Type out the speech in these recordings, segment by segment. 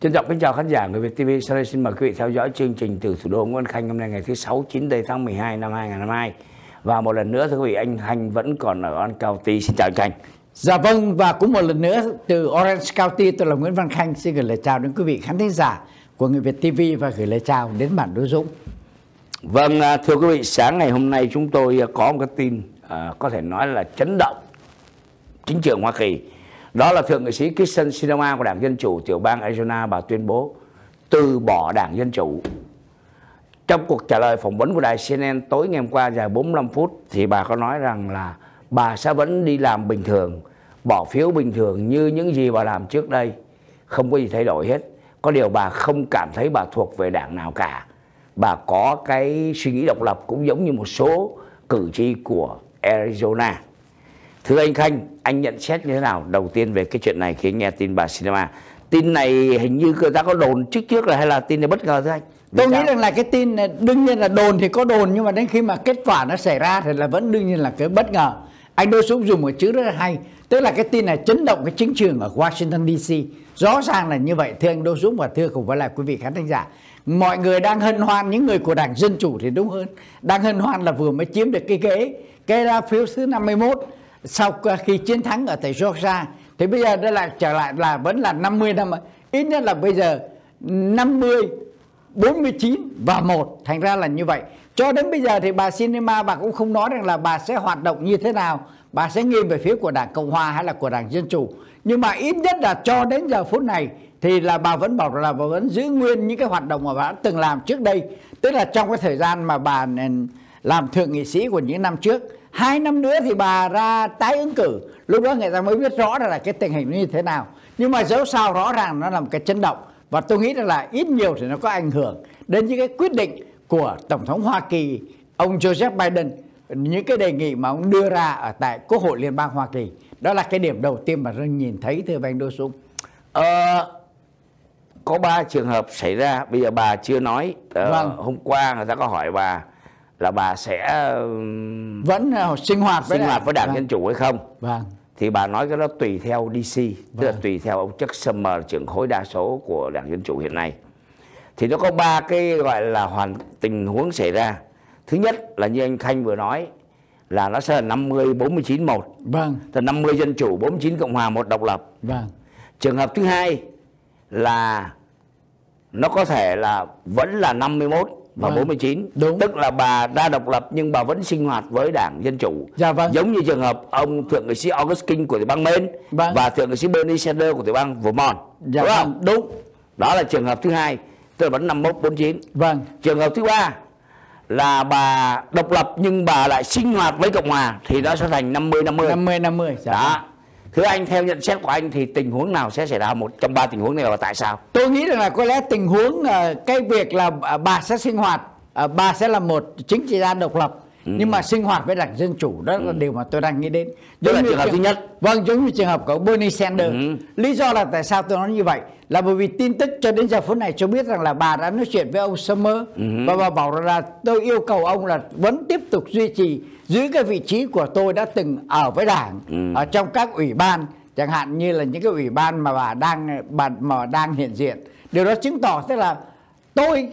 Trân trọng kính chào khán giả người Việt TV. Sau đây xin mời quý vị theo dõi chương trình từ thủ đô Nguyễn Khanh hôm nay ngày thứ sáu 9 tây tháng 12 năm 2022. Và một lần nữa thưa quý vị, anh Khanh vẫn còn ở Orange County. Xin chào anh Khanh. Dạ vâng và cũng một lần nữa từ Orange County tôi là Nguyễn Văn Khanh xin gửi lời chào đến quý vị khán thính giả của người Việt TV và gửi lời chào đến bạn Đỗ Dũng. Vâng à, thưa quý vị, sáng ngày hôm nay chúng tôi có một cái tin à, có thể nói là chấn động chính trường Hoa Kỳ đó là thượng nghị sĩ Kirsten Sinema của Đảng Dân Chủ tiểu bang Arizona bà tuyên bố từ bỏ Đảng Dân Chủ. Trong cuộc trả lời phỏng vấn của đài CNN tối ngày hôm qua dài 45 phút thì bà có nói rằng là bà sẽ vẫn đi làm bình thường, bỏ phiếu bình thường như những gì bà làm trước đây, không có gì thay đổi hết. Có điều bà không cảm thấy bà thuộc về đảng nào cả. Bà có cái suy nghĩ độc lập cũng giống như một số cử tri của Arizona. Thưa anh Khanh, anh nhận xét như thế nào đầu tiên về cái chuyện này khi nghe tin bà Cinema? Tin này hình như người ta có đồn trước trước là hay là tin này bất ngờ thưa anh? Vì Tôi sao? nghĩ rằng là cái tin này, đương nhiên là đồn thì có đồn nhưng mà đến khi mà kết quả nó xảy ra thì là vẫn đương nhiên là cái bất ngờ. Anh Đỗ Súng dùng một chữ rất là hay, tức là cái tin này chấn động cái chính trường ở Washington DC. Rõ ràng là như vậy thưa anh Đỗ Dũng và thưa cùng với lại quý vị khán thính giả. Mọi người đang hân hoan những người của Đảng Dân Chủ thì đúng hơn. Đang hân hoan là vừa mới chiếm được cái ghế cái phiếu thứ 51 sau khi chiến thắng ở tại Georgia, thì bây giờ đây lại trở lại là vẫn là 50 năm ít nhất là bây giờ 50 49 và 1 thành ra là như vậy. Cho đến bây giờ thì bà Sinema bà cũng không nói rằng là bà sẽ hoạt động như thế nào. Bà sẽ nghiêng về phía của đảng Cộng Hòa hay là của đảng Dân Chủ. Nhưng mà ít nhất là cho đến giờ phút này thì là bà vẫn bảo là bà vẫn giữ nguyên những cái hoạt động mà bà đã từng làm trước đây. Tức là trong cái thời gian mà bà ừ, làm thượng nghị sĩ của những năm trước hai năm nữa thì bà ra tái ứng cử. Lúc đó người ta mới biết rõ là cái tình hình như thế nào. Nhưng mà dẫu sao rõ ràng nó là một cái chấn động. Và tôi nghĩ là ít nhiều thì nó có ảnh hưởng đến những cái quyết định của tổng thống Hoa Kỳ ông Joseph Biden những cái đề nghị mà ông đưa ra ở tại Quốc hội Liên bang Hoa Kỳ. Đó là cái điểm đầu tiên mà tôi nhìn thấy thưa anh Đô Sung. Ờ, có ba trường hợp xảy ra. Bây giờ bà chưa nói. Ờ, vâng. hôm qua người ta có hỏi bà là bà sẽ vẫn sinh hoạt với sinh hoạt với đảng vâng. dân chủ hay không? Vâng. Thì bà nói cái đó tùy theo DC vâng. tức là vâng. tùy theo ông Chuck Schumer trưởng khối đa số của đảng dân chủ hiện nay. Thì nó có ba cái gọi là hoàn tình huống xảy ra. Thứ nhất là như anh Khanh vừa nói là nó sẽ là 50 49 1 vâng. Là 50 dân chủ 49 cộng hòa một độc lập. Vâng. Trường hợp thứ hai là nó có thể là vẫn là 51 và vâng. 49 Đúng. tức là bà ra độc lập nhưng bà vẫn sinh hoạt với đảng dân chủ dạ, vâng. giống như trường hợp ông thượng nghị sĩ August King của tiểu bang Maine vâng. và thượng nghị sĩ Bernie Sanders của tiểu bang Vermont dạ, đúng không? Vâng. đúng đó là trường hợp thứ hai tức là vẫn 51 49 vâng trường hợp thứ ba là bà độc lập nhưng bà lại sinh hoạt với cộng hòa thì nó sẽ thành 50 50 50 50 dạ. đó vâng. Thưa anh, theo nhận xét của anh thì tình huống nào sẽ xảy ra một trong ba tình huống này và tại sao? Tôi nghĩ rằng là có lẽ tình huống ờ, cái việc là ờ, bà sẽ sinh hoạt, ờ, bà sẽ là một chính trị gia độc lập Ừ. nhưng mà sinh hoạt với đảng dân chủ đó là ừ. điều mà tôi đang nghĩ đến giống là trường hợp thứ nhất vâng giống như trường hợp của Bernie Sanders ừ. lý do là tại sao tôi nói như vậy là bởi vì tin tức cho đến giờ phút này cho biết rằng là bà đã nói chuyện với ông Summer ừ. và bà bảo là tôi yêu cầu ông là vẫn tiếp tục duy trì giữ cái vị trí của tôi đã từng ở với đảng ừ. ở trong các ủy ban chẳng hạn như là những cái ủy ban mà bà đang bà mà đang hiện diện điều đó chứng tỏ tức là tôi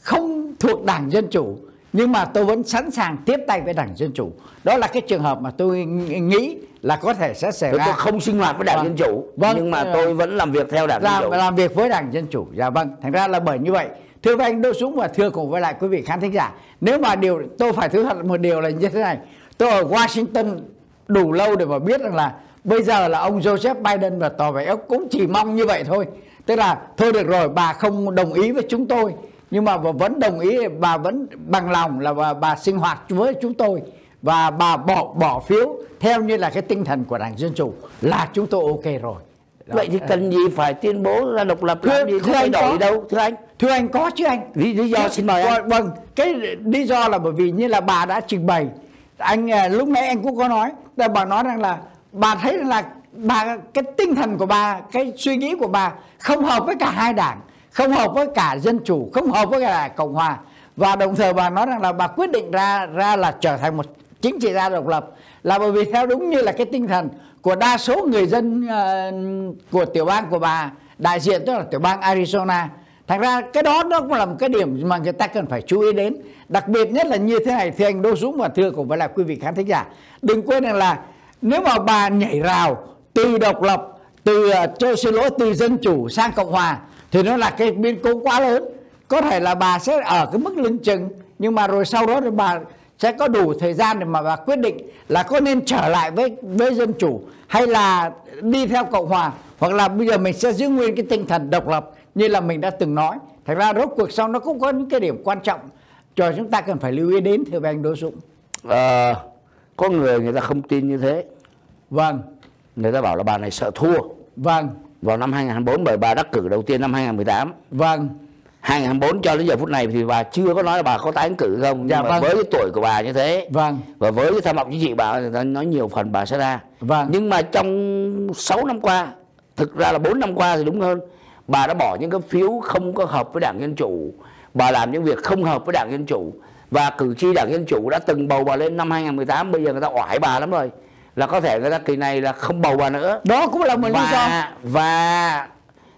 không thuộc đảng dân chủ nhưng mà tôi vẫn sẵn sàng tiếp tay với đảng dân chủ. Đó là cái trường hợp mà tôi nghĩ là có thể sẽ xảy ra. tôi không sinh hoạt với đảng vâng. dân chủ vâng. nhưng mà tôi vẫn làm việc theo đảng làm, dân chủ. làm việc với đảng dân chủ. Dạ vâng. Thành ra là bởi như vậy. Thưa với anh Đỗ Dũng và thưa cùng với lại quý vị khán thính giả nếu mà điều tôi phải thú thật một điều là như thế này. Tôi ở Washington đủ lâu để mà biết rằng là bây giờ là ông Joseph Biden và tỏ vẻ cũng chỉ mong như vậy thôi. Tức là thôi được rồi bà không đồng ý với chúng tôi nhưng mà bà vẫn đồng ý bà vẫn bằng lòng là bà, bà sinh hoạt với chúng tôi. Và bà bỏ bỏ phiếu theo như là cái tinh thần của đảng dân chủ là chúng tôi ok rồi. Đó. vậy thì cần gì phải tuyên bố ra độc lập thưa, làm gì không thay đổi có, đâu thưa anh? Thưa anh có chứ anh. Lý, lý do xin mời anh. vâng cái lý do là bởi vì như là bà đã trình bày. Anh à, lúc nãy anh cũng có nói là bà nói rằng là bà thấy là bà cái tinh thần của bà cái suy nghĩ của bà không hợp với cả hai đảng không hợp với cả dân chủ không hợp với cả cộng hòa. Và đồng thời bà nói rằng là bà quyết định ra ra là trở thành một chính trị gia độc lập. Là bởi vì theo đúng như là cái tinh thần của đa số người dân uh, của tiểu bang của bà đại diện tức là tiểu bang Arizona. Thành ra cái đó nó cũng là một cái điểm mà người ta cần phải chú ý đến. Đặc biệt nhất là như thế này thì anh Đô Dũng và thưa cùng với là quý vị khán thính giả đừng quên rằng là nếu mà bà nhảy rào từ độc lập từ ờ, uh, cho xin lỗi từ dân chủ sang cộng hòa thì nó là cái biến cố quá lớn. Có thể là bà sẽ ở cái mức lưng chừng nhưng mà rồi sau đó thì bà sẽ có đủ thời gian để mà bà quyết định là có nên trở lại với với dân chủ hay là đi theo cộng hòa hoặc là bây giờ mình sẽ giữ nguyên cái tinh thần độc lập như là mình đã từng nói. Thật ra rốt cuộc sau nó cũng có những cái điểm quan trọng cho chúng ta cần phải lưu ý đến thưa anh Đỗ Dũng. À, có người người ta không tin như thế. Vâng. Người ta bảo là bà này sợ thua. Vâng vào năm 2024 bởi bà đắc cử đầu tiên năm 2018 vâng. 2024 cho đến giờ phút này thì bà chưa có nói là bà có tái ứng cử không dạ, nhưng mà vâng. với cái tuổi của bà như thế vâng. và với cái tham vọng chính trị bà người ta nói nhiều phần bà sẽ ra. Vâng. nhưng mà trong 6 năm qua thực ra là 4 năm qua thì đúng hơn bà đã bỏ những cái phiếu không có hợp với đảng dân chủ. Bà làm những việc không hợp với đảng dân chủ và cử tri đảng dân chủ đã từng bầu bà lên năm 2018 bây giờ người ta oải bà lắm rồi là có thể người ta kỳ này là không bầu bà nữa. Đó cũng là một lý do. và và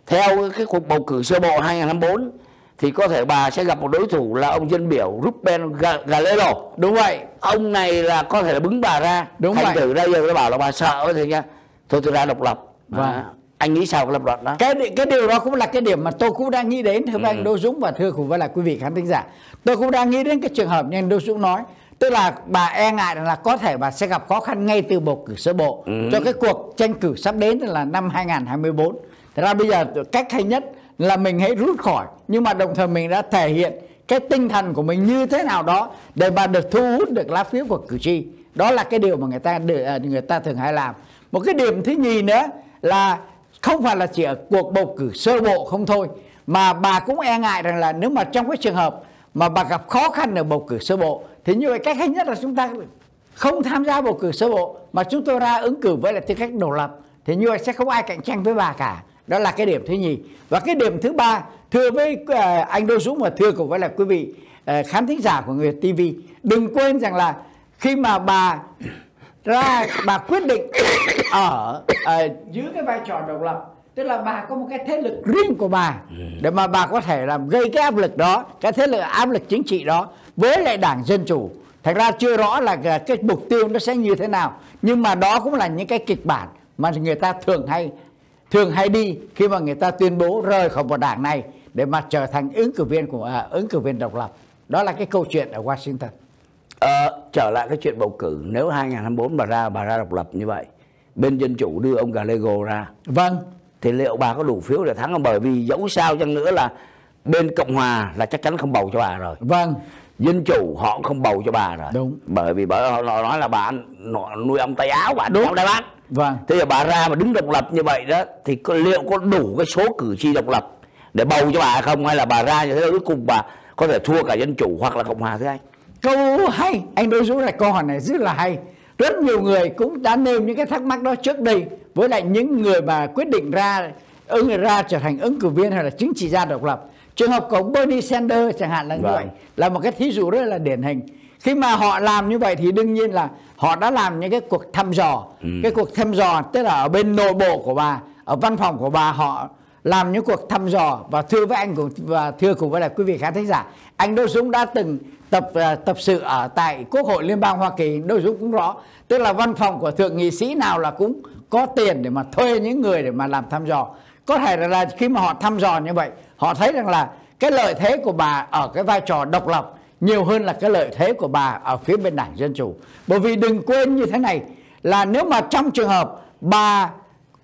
theo cái cuộc bầu cử sơ bộ 2024 thì có thể bà sẽ gặp một đối thủ là ông dân biểu Ruben Ga- Galero. Đúng vậy. Ông này là có thể là bứng bà ra. Đúng thành vậy. thử đây giờ nó bảo là bà sợ thì nha thôi tôi ra độc lập. Vâng. À, anh nghĩ sao cái lập luận đó? Cái cái điều đó cũng là cái điểm mà tôi cũng đang nghĩ đến. Thưa Ừ. anh Đỗ Dũng và thưa cùng với lại quý vị khán thính giả tôi cũng đang nghĩ đến cái trường hợp như anh Đỗ Dũng nói tức là bà e ngại là có thể bà sẽ gặp khó khăn ngay từ bầu cử sơ bộ. Ừ. cho cái cuộc tranh cử sắp đến là năm 2024 Thật ra bây giờ cách hay nhất là mình hãy rút khỏi. Nhưng mà đồng thời mình đã thể hiện cái tinh thần của mình như thế nào đó để mà được thu hút được lá phiếu của cử tri. Đó là cái điều mà người ta à, người ta thường hay làm. Một cái điểm thứ nhì nữa là không phải là chỉ ở cuộc bầu cử sơ bộ không thôi mà bà cũng e ngại rằng là nếu mà trong cái trường hợp mà bà gặp khó khăn ở bầu cử sơ bộ thì như vậy cách hay nhất là chúng ta không tham gia bầu cử sơ bộ, mà chúng tôi ra ứng cử với lại tư cách độc lập. Thì như vậy sẽ không ai cạnh tranh với bà cả. Đó là cái điểm thứ nhì. Và cái điểm thứ ba, thưa với ờ, anh Đô Dũng và thưa cùng với là quý vị ờ, khán thính giả của người TV đừng quên rằng là khi mà bà ra, bà quyết định ở ở dưới cái vai trò độc lập tức là bà có một cái thế lực riêng của bà để mà bà có thể làm gây cái áp lực đó cái thế lực áp lực chính trị đó với lại đảng dân chủ. Thật ra chưa rõ là cái mục tiêu nó sẽ như thế nào nhưng mà đó cũng là những cái kịch bản mà người ta thường hay thường hay đi khi mà người ta tuyên bố rời khỏi một đảng này để mà trở thành ứng cử viên của à, ứng cử viên độc lập. Đó là cái câu chuyện ở Washington. Ờ, trở lại cái chuyện bầu cử nếu 2024 bà ra bà ra độc lập như vậy bên dân chủ đưa ông Gallego ra. Vâng thì liệu bà có đủ phiếu để thắng không? Bởi vì dẫu sao chăng nữa là bên cộng hòa là chắc chắn không bầu cho bà rồi. Vâng. Dân chủ họ không bầu cho bà rồi. Đúng. bởi vì bởi họ nói là bà nuôi ông tay áo bà Đúng. đài bát vâng. Thế giờ bà ra mà đứng độc lập như vậy đó thì có, liệu có đủ cái số cử tri độc lập để bầu cho bà không? Hay là bà ra như thế cuối cùng bà có thể thua cả dân chủ hoặc là cộng hòa thưa anh? Câu hay. Anh đối dũng là câu hỏi này rất là hay rất nhiều người cũng đã nêu những cái thắc mắc đó trước đây với lại những người mà quyết định ra ứng ra trở thành ứng cử viên hay là chính trị gia độc lập. Trường hợp của ông Bernie Sanders chẳng hạn là như Vâng. vậy là một cái thí dụ rất là điển hình. Khi mà họ làm như vậy thì đương nhiên là họ đã làm những cái cuộc thăm dò. Cái cuộc thăm dò tức là ở bên nội bộ của bà ở văn phòng của bà họ làm những cuộc thăm dò. Và thưa với anh cùng và thưa cùng với lại quý vị khán thính giả anh Đỗ Dũng đã từng tập à, tập sự ở tại Quốc hội Liên bang Hoa Kỳ, nội dung cũng rõ. Tức là văn phòng của thượng nghị sĩ nào là cũng có tiền để mà thuê những người để mà làm thăm dò. Có thể là khi mà họ thăm dò như vậy, họ thấy rằng là cái lợi thế của bà ở cái vai trò độc lập nhiều hơn là cái lợi thế của bà ở phía bên đảng Dân Chủ. Bởi vì đừng quên như thế này là nếu mà trong trường hợp bà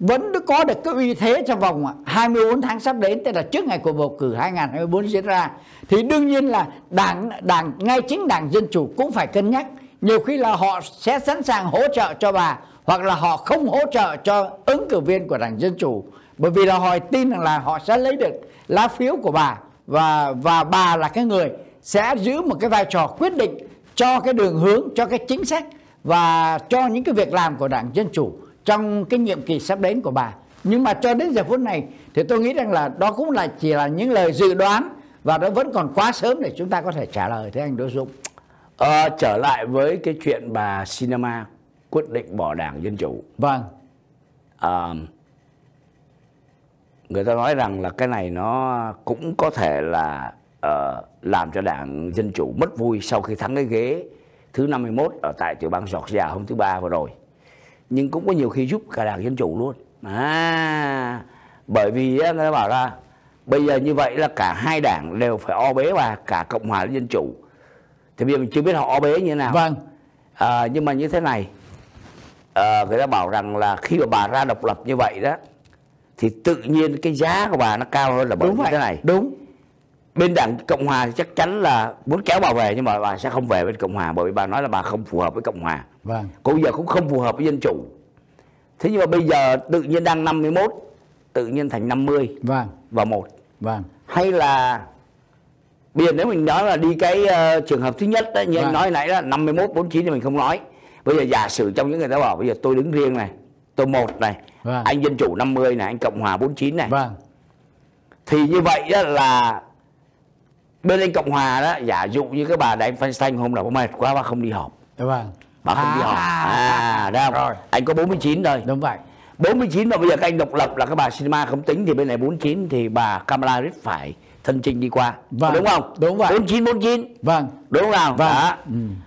vẫn có được cái uy thế trong vòng 24 tháng sắp đến, tức là trước ngày cuộc bầu cử 2024 diễn ra. Thì đương nhiên là đảng đảng, ngay chính đảng dân chủ cũng phải cân nhắc. Nhiều khi là họ sẽ sẵn sàng hỗ trợ cho bà, hoặc là họ không hỗ trợ cho ứng cử viên của đảng dân chủ. Bởi vì là họ tin rằng là họ sẽ lấy được lá phiếu của bà, và và bà là cái người sẽ giữ một cái vai trò quyết định cho cái đường hướng, cho cái chính sách, và cho những cái việc làm của đảng dân chủ trong cái nhiệm kỳ sắp đến của bà. Nhưng mà cho đến giờ phút này thì tôi nghĩ rằng là đó cũng là chỉ là những lời dự đoán và nó vẫn còn quá sớm để chúng ta có thể trả lời thế anh Đỗ Dũng. Ờ, trở lại với cái chuyện bà Sinema quyết định bỏ đảng Dân Chủ. vâng. Ờ, người ta nói rằng là cái này nó cũng có thể là uh, làm cho đảng dân chủ mất vui sau khi thắng cái ghế thứ 51 ở tại tiểu bang Georgia hôm thứ ba vừa rồi nhưng cũng có nhiều khi giúp cả đảng dân chủ luôn. À bởi vì người ta bảo là bây giờ như vậy là cả hai đảng đều phải o bế và cả cộng hòa dân chủ. Thì bây giờ mình chưa biết họ o bế như thế nào. Vâng. À, nhưng mà như thế này à, người ta bảo rằng là khi mà bà ra độc lập như vậy đó thì tự nhiên cái giá của bà nó cao hơn là bởi đúng như vậy. thế này. Đúng. Bên đảng cộng hòa thì chắc chắn là muốn kéo bà về nhưng mà bà sẽ không về bên cộng hòa bởi vì bà nói là bà không phù hợp với cộng hòa vâng. Bây giờ cũng không phù hợp với dân chủ. Thế nhưng mà bây giờ tự nhiên đang 51 tự nhiên thành 50 vâng. và một. Vâng. Hay là bây giờ nếu mình nói là đi cái uh, trường hợp thứ nhất đó, như Vâng. anh nói nãy đó 51 49 thì mình không nói. Bây giờ giả sử trong những người ta bảo bây giờ tôi đứng riêng này tôi một này Vâng. anh dân chủ 50 này anh cộng hòa 49 này. Vâng. Thì như vậy đó là bên anh cộng hòa đó giả dụ như cái bà đại Feinstein hôm nào có mệt quá bà không đi họp. Vâng bà không đi họp à. Đấy không? Rồi. Anh có 49 thôi. Đúng vậy. 49 mà bây giờ các anh độc lập là các bà Sinema không tính thì bên này 49 thì bà Kamala Harris phải thân chinh đi qua. Vâng, đúng không? Đúng vậy. 49 49 vâng. Đúng không nào? Vâng. đó.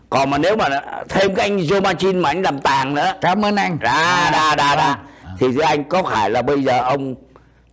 Còn mà nếu mà thêm cái anh Joe Manchin mà anh làm tàng nữa. Cảm ơn anh. Đa đa đa Vâng. thì thưa anh có phải là bây giờ ông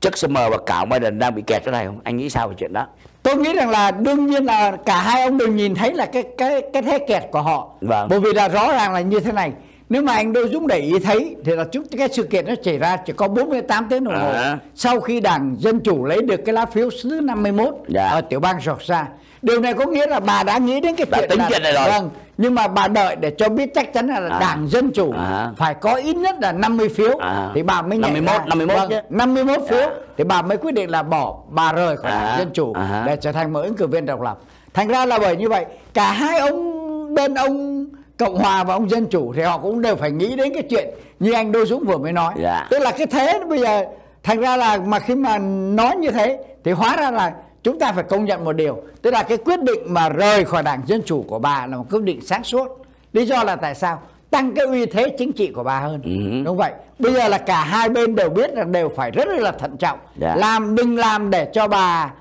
Chuck Schumer và cả Biden đang bị kẹt chỗ này không? Anh nghĩ sao về chuyện đó tôi nghĩ rằng là đương nhiên là cả hai ông đều nhìn thấy là cái cái cái thế kẹt của họ Vâng. bởi vì là rõ ràng là như thế này nếu mà anh Đô Dũng để ý thấy thì là chúng cái sự kiện nó xảy ra chỉ có 48 tiếng đồng hồ À. sau khi đảng Dân Chủ lấy được cái lá phiếu thứ 51 Dạ. ở tiểu bang Georgia. Điều này có nghĩa là bà đã nghĩ đến cái Đã chuyện tính là, chuyện này rồi. Vâng, nhưng mà bà đợi để cho biết chắc chắn là À. đảng Dân Chủ À. phải có ít nhất là 50 phiếu À. thì bà mới nhảy 51, ra. 51 vâng, chứ. 51 phiếu Dạ. thì bà mới quyết định là bỏ bà rời khỏi À. đảng Dân Chủ À. để trở thành một ứng cử viên độc lập thành ra là bởi như vậy cả hai ông bên ông cộng hòa và ông dân chủ thì họ cũng đều phải nghĩ đến cái chuyện như anh đô dũng vừa mới nói Dạ. tức là cái thế bây giờ thành ra là mà khi mà nói như thế thì hóa ra là chúng ta phải công nhận một điều tức là cái quyết định mà rời khỏi đảng dân chủ của bà là một quyết định sáng suốt lý do là tại sao tăng cái uy thế chính trị của bà hơn Ừ. đúng vậy bây giờ là cả hai bên đều biết là đều phải rất là thận trọng Dạ. làm đừng làm để cho bà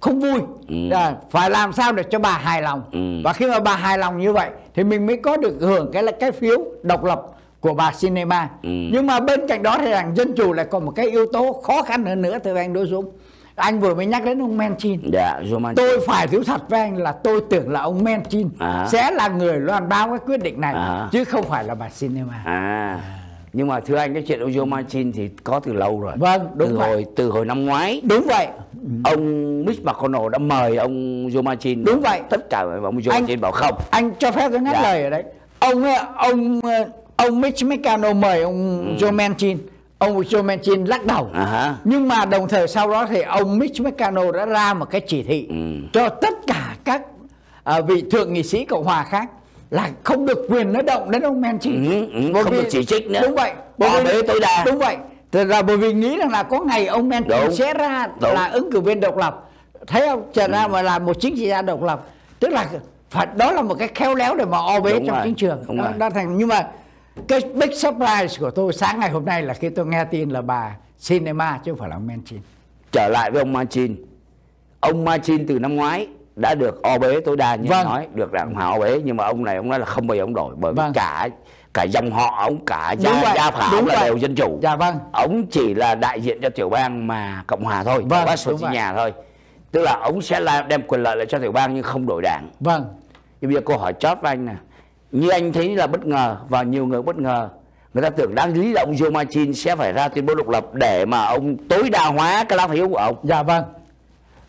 không vui Ừ. à, phải làm sao để cho bà hài lòng Ừ. và khi mà bà hài lòng như vậy thì mình mới có được hưởng cái là cái phiếu độc lập của bà Cinema Ừ. nhưng mà bên cạnh đó thì đảng dân chủ lại còn một cái yếu tố khó khăn hơn nữa thưa anh Đỗ Dũng anh vừa mới nhắc đến ông Manchin. Dạ Manchin. Tôi phải thú thật với anh là tôi tưởng là ông Manchin À. sẽ là người loan báo cái quyết định này À. chứ không phải là bà Cinema. À nhưng mà thưa anh cái chuyện ông Joe Manchin thì có từ lâu rồi. Vâng, đúng từ vậy. hồi từ hồi năm ngoái. Đúng vậy. Ông Mitch McConnell đã mời ông Joe Manchin. Đúng vậy. tất cả ông Joe Anh- Manchin bảo không. anh cho phép tôi ngắt Dạ. lời ở đấy. Ông ông ông Mitch McConnell mời ông Joe Manchin ông Joe Manchin lắc đầu Ừ. à hả nhưng mà đồng thời sau đó thì ông Mitch McConnell đã ra một cái chỉ thị Ừ. cho tất cả các à, vị thượng nghị sĩ cộng hòa khác là không được quyền nói động đến ông Manchin Ừ, ừ, Bởi không vì- được chỉ trích nữa. đúng vậy Bỏ bế tối đa. đúng vậy Thật là bởi vì nghĩ rằng là có ngày ông Manchin Đúng. sẽ ra Đúng. là ứng cử viên độc lập thấy không trở ra mà là một chính trị gia độc lập tức là phải đó là một cái khéo léo để mà o bế trong rồi, chính trường đúng đó, rồi. đó thành nhưng mà cái big surprise của tôi sáng ngày hôm nay là khi tôi nghe tin là bà Cinema chứ không phải là ông Manchin. Trở lại với ông Manchin. Ông Manchin từ năm ngoái đã được o bế tối đa như Vâng. nói được đảng hòa o bế nhưng mà ông này ông nói là không bao giờ ông đổi bởi Vâng. cả cả dòng họ ông cả gia gia phả ông là vậy. đều dân chủ. Dạ vâng. Ông chỉ là đại diện cho tiểu bang mà cộng hòa thôi Vâng, vậy. Virginia thôi. Tức là ông sẽ là đem quyền lợi lại cho tiểu bang nhưng không đổi đảng. Vâng. Nhưng bây giờ câu hỏi chót với anh nè như anh thấy là bất ngờ và nhiều người bất ngờ. Người ta tưởng đáng lý là ông Joe Manchin sẽ phải ra tuyên bố độc lập để mà ông tối đa hóa cái lá phiếu của ông. Dạ vâng.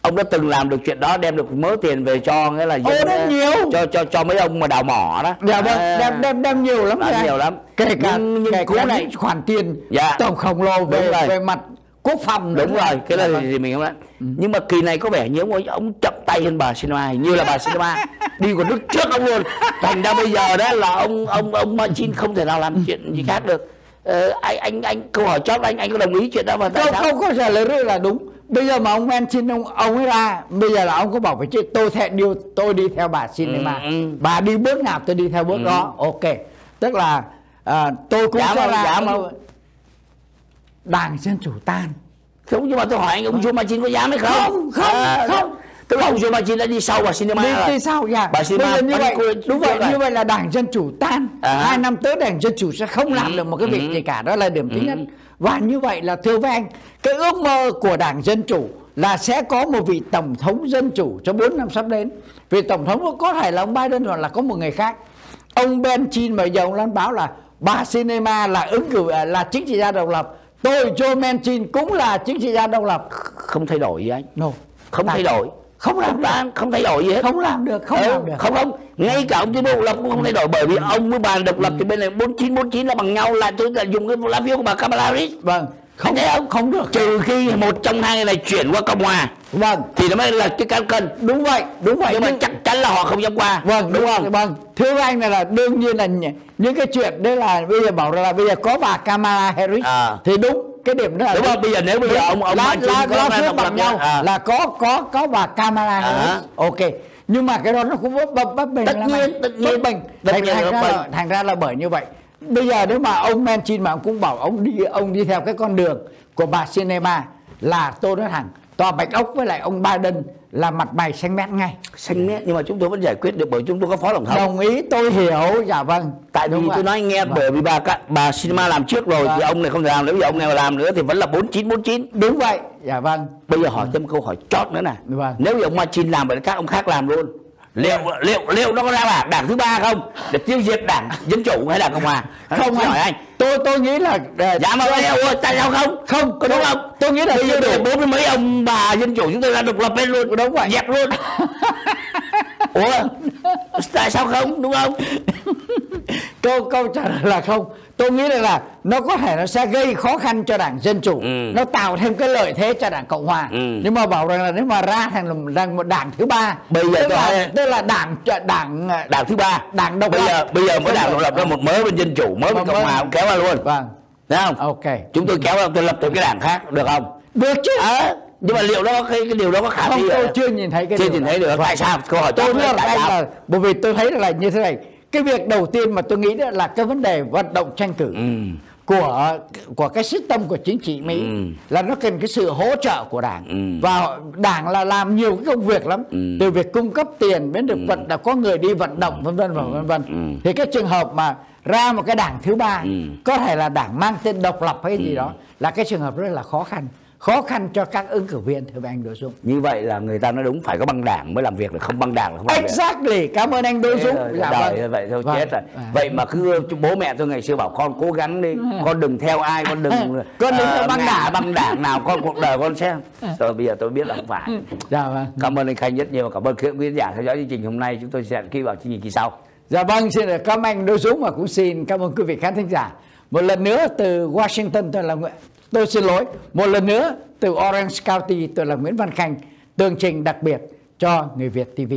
Ông đã từng làm được chuyện đó đem được mớ tiền về cho nghĩa là rất ờ, nhiều. cho cho cho mấy ông mà đào mỏ đó. Dạ vâng À, đem đem đem nhiều lắm đem nhiều lắm. kể cả Nhưng- nhưng kể cả này- khoản tiền Dạ. tổng khổng lồ về về mặt quốc phòng đúng rồi cái Dạ là thì mình không nói. Nhưng mà kỳ này có vẻ như ông, ông chậm tay hơn bà Sinema hình như là bà Sinema đi còn nước trước ông luôn. Thành ra bây giờ đó là ông ông ông Manchin không thể nào làm chuyện gì khác được. Ờ, anh anh anh câu hỏi chót anh anh có đồng ý chuyện đó mà tại không sao? không có trả lời rất là đúng. Bây giờ mà ông Manchin ông ông ấy ra bây giờ là ông có bảo với chứ tôi theo điều tôi đi theo bà Cinema. Ừ, ừ. bà đi bước nào tôi đi theo bước đó. Ok. Tức là à, tôi cũng Dám sẽ không? ra Dám không? đảng dân chủ tan. Không nhưng mà tôi hỏi anh ông Joe Manchin có dám hay không? Không không à, không tức là ông Joe Manchin đã đi sau bà cinema đi, đi sau dạ. Bà cinema như vậy đúng vậy như vậy là đảng dân chủ tan. À. hai năm tới đảng dân chủ sẽ không làm ừ. được một cái việc ừ. gì cả đó là điểm thứ nhất. Ừ. và như vậy là thưa với anh cái ước mơ của đảng dân chủ là sẽ có một vị tổng thống dân chủ cho 4 năm sắp đến. Vì tổng thống có thể là ông Biden hoặc là có một người khác. Ông Ben Chin mà giờ ông lên báo là bà Cinema là ứng cử à, là chính trị gia độc lập. Tôi Joe Manchin cũng là chính trị gia độc lập. Không thay đổi gì anh. No. không thay đổi không làm được. Không thay đổi gì hết. Không làm được không ừ, làm được. không không. Ngay cả ông tiến bộ lập cũng không thay đổi bởi vì ông với bà độc lập ừ. thì bên này bốn chín bốn chín là bằng nhau là tôi là dùng cái lá phiếu của bà Kamala Harris. Vâng không. Thấy không không được. Trừ khi một trong hai này chuyển qua cộng hòa. Vâng. Thì nó mới là cái cán cân. Đúng vậy đúng vậy. Nhưng, nhưng mà chắc chắn là họ không dám qua. Vâng đúng, đúng không? vâng. Thưa anh này là đương nhiên là những cái chuyện đấy là bây giờ bảo là bây giờ có bà Kamala Harris. À. thì đúng cái điểm đó là đúng không? Bây giờ nếu bây giờ ông ông lá, lá, lá phiếu bằng nhau à. là có có có bà Kamala à. Harris. À. ok. Nhưng mà cái đó nó cũng bất bất bình tất nhiên tất nhiên. bình. Thành, thành ra là, thành ra là bởi như vậy bây giờ nếu mà ông Manchin mà ông cũng bảo ông đi ông đi theo cái con đường của bà Sinema là tôi nói thẳng tòa bạch ốc với lại ông Biden là mặt mày xanh mét ngay. Xanh mét nhưng mà chúng tôi vẫn giải quyết được bởi chúng tôi có phó tổng thống. Đồng ý tôi hiểu dạ vâng. Tại vì tôi nói nghe vâng. bởi vì bà bà cinema làm trước rồi vâng. thì ông này không thể làm nếu bây giờ ông này mà làm nữa thì vẫn là bốn chín bốn chín. Đúng vậy dạ vâng. Bây giờ hỏi thêm câu hỏi chót nữa này vâng. nếu như ông Machin làm vậy các ông khác làm luôn liệu liệu liệu nó có ra đảng đảng thứ ba không? Để tiêu diệt đảng dân chủ hay là cộng hòa. Không hỏi anh. Tôi tôi nghĩ là uh, dạ mà liệu tại sao không? Không có đúng không? tôi nghĩ là bây giờ bốn mươi mấy ông bà dân chủ chúng tôi là độc lập lên luôn. Đúng vậy. Dẹp luôn. ủa tại sao không? Đúng không? Câu câu trả lời là không. Tôi nghĩ là, là nó có thể nó sẽ gây khó khăn cho đảng dân chủ. Ừ. nó tạo thêm cái lợi thế cho đảng cộng hòa. Ừ. nhưng mà bảo rằng là nếu mà ra thành là một đảng thứ ba bây giờ tức, là, tức là đảng đảng đảng thứ ba. đảng độc bây giờ bây giờ mới đảng độc lập ra một mới bên dân chủ mới bên cộng hòa cũng kéo ra luôn. Vâng. Thấy không? Ok. Chúng tôi kéo ra tôi lập thêm cái đảng khác được không? Được chứ. À, nhưng mà liệu đó cái, cái điều đó có khả thi tôi chưa nhìn thấy cái chưa nhìn thấy được tại sao câu hỏi tôi là, là bởi vì tôi thấy là như thế này cái việc đầu tiên mà tôi nghĩ đó là cái vấn đề vận động tranh cử ừ. của của cái system của chính trị Mỹ ừ. là nó cần cái sự hỗ trợ của đảng ừ. và đảng là làm nhiều cái công việc lắm ừ. từ việc cung cấp tiền đến được ừ. vận là có người đi vận động vân vân và vân vân ừ. thì cái trường hợp mà ra một cái đảng thứ ba ừ. có thể là đảng mang tên độc lập hay gì ừ. đó là cái trường hợp rất là khó khăn khó khăn cho các ứng cử viên thưa anh Đỗ Dũng. Như vậy là người ta nói đúng phải có băng đảng mới làm việc được. Không băng đảng là không làm exactly. Việc. cảm ơn anh Đỗ Dũng. dạ, đời vâng. vậy thôi vâng. chết rồi. À. vậy mà cứ bố mẹ tôi ngày xưa bảo con cố gắng đi à. con đừng theo ai con đừng con đừng theo băng đảng. băng đảng nào con cuộc đời con xem. Rồi bây giờ tôi biết là không phải. Dạ vâng. Cảm ơn anh Khanh rất nhiều và cảm ơn quý khán giả theo dõi chương trình hôm nay. Chúng tôi sẽ hẹn ký vào chương trình kỳ sau. Dạ vâng xin cảm ơn anh Đỗ Dũng và cũng xin cảm ơn quý vị khán thính giả. Một lần nữa từ Washington tôi là Nguyễn Tôi xin lỗi một lần nữa, từ Orange County, tôi là Nguyễn Văn Khanh, tường trình đặc biệt cho người Việt TV.